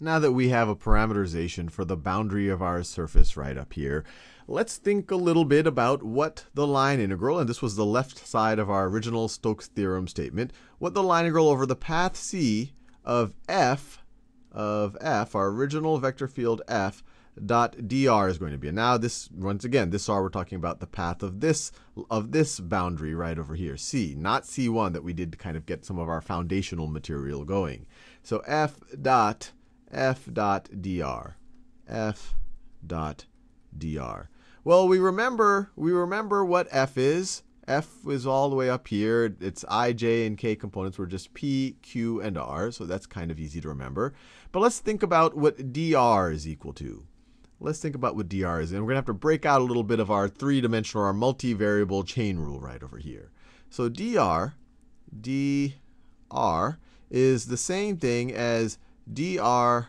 now that we have a parameterization for the boundary of our surface right up here, let's think a little bit about what the line integral, and this was the left side of our original Stokes theorem statement, what the line integral over the path C of f of f, our original vector field f, dot dr is going to be. And now this, once again, this r we're talking about the path of this of this boundary right over here, c, not c1 that we did to kind of get some of our foundational material going. So f dot f dot dr, f dot dr. Well, we remember we remember what f is. F is all the way up here. Its i, j, and k components were just p, q, and r, so that's kind of easy to remember. But let's think about what dr is equal to. Let's think about what dr is. And we're going to have to break out a little bit of our three-dimensional, our multivariable chain rule right over here. So dr, dr is the same thing as dr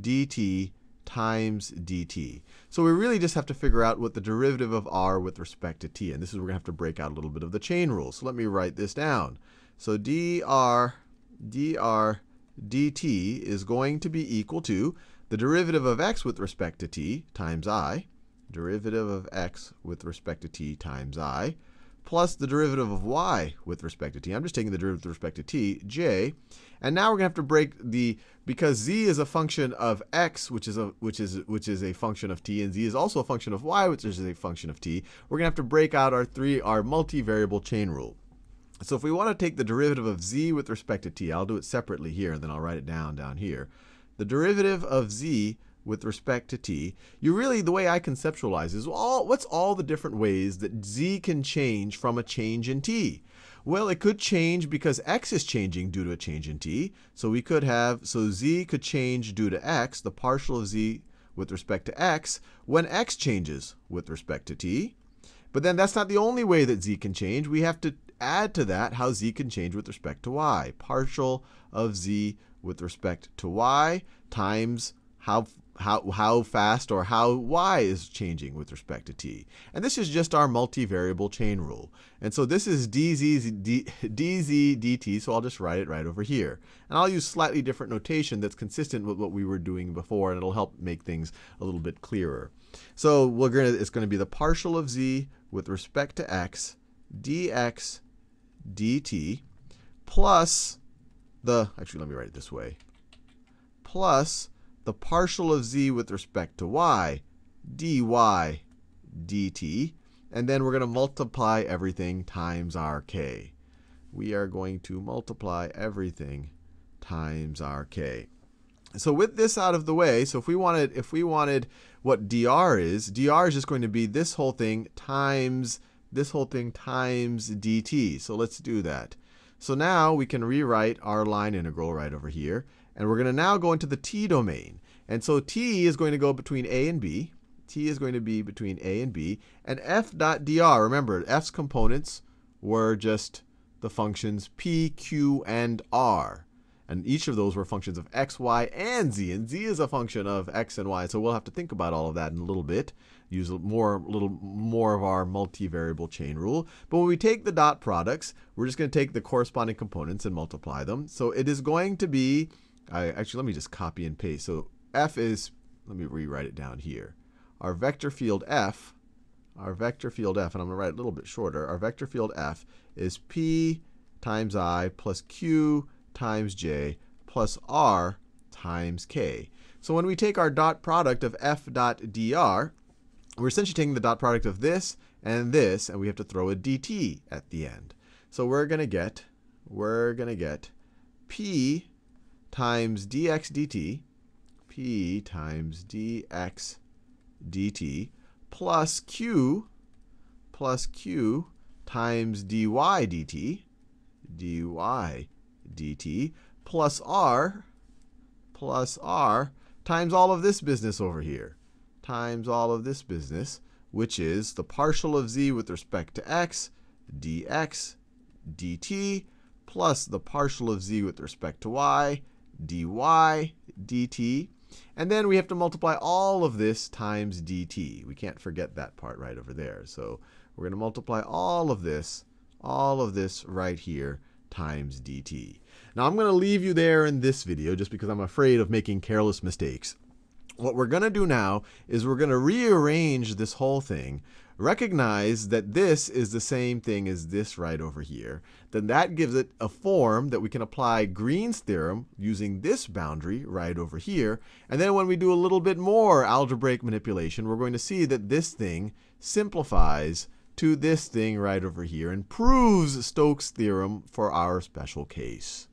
dt times dt. So we really just have to figure out what the derivative of r with respect to t. And this is where we're going to have to break out a little bit of the chain rule. So let me write this down. So dr, dr dt is going to be equal to the derivative of x with respect to t times i, derivative of x with respect to t times i, plus the derivative of y with respect to t. I'm just taking the derivative with respect to t, j. And now we're going to have to break the because z is a function of x, which is a which is which is a function of t, and z is also a function of y, which is a function of t. We're going to have to break out our three our multivariable chain rule. So if we want to take the derivative of z with respect to t, I'll do it separately here, and then I'll write it down down here. The derivative of z with respect to t, you really, the way I conceptualize is all, what's all the different ways that z can change from a change in t? Well, it could change because x is changing due to a change in t. So we could have, so z could change due to x, the partial of z with respect to x, when x changes with respect to t. But then that's not the only way that z can change. We have to add to that how z can change with respect to y. Partial of z with respect to y times how how, how fast or how y is changing with respect to t. And this is just our multivariable chain rule. And so this is dz, dz dt, so I'll just write it right over here. And I'll use slightly different notation that's consistent with what we were doing before, and it'll help make things a little bit clearer. So we're gonna, it's going to be the partial of z with respect to x dx dt plus the, actually let me write it this way, plus the partial of z with respect to y dy dt. And then we're going to multiply everything times our k. We are going to multiply everything times our k. So with this out of the way, so if we wanted if we wanted what dr is, dr is just going to be this whole thing times this whole thing times dt. So let's do that. So now we can rewrite our line integral right over here. And we're going to now go into the t domain. And so t is going to go between a and b. t is going to be between a and b. And f dot dr, remember, f's components were just the functions p, q, and r. And each of those were functions of x, y, and z. And z is a function of x and y. So we'll have to think about all of that in a little bit. Use more, little more of our multivariable chain rule. But when we take the dot products, we're just going to take the corresponding components and multiply them. So it is going to be, I, actually, let me just copy and paste. So f is, let me rewrite it down here. Our vector field f, our vector field f, and I'm going to write it a little bit shorter. Our vector field f is p times i plus q times j plus r times k. So when we take our dot product of f dot dr, we're essentially taking the dot product of this and this, and we have to throw a dt at the end. So we're going to get, we're going to get p times dx dt, p times dx dt, plus q, plus q times dy dt, dy dt plus r plus r times all of this business over here times all of this business, which is the partial of z with respect to x dx dt plus the partial of z with respect to y dy dt. And then we have to multiply all of this times dt. We can't forget that part right over there. So we're going to multiply all of this, all of this right here times dt. Now I'm going to leave you there in this video just because I'm afraid of making careless mistakes. What we're going to do now is we're going to rearrange this whole thing, recognize that this is the same thing as this right over here. Then that gives it a form that we can apply Green's theorem using this boundary right over here. And then when we do a little bit more algebraic manipulation, we're going to see that this thing simplifies to this thing right over here and proves Stokes' theorem for our special case.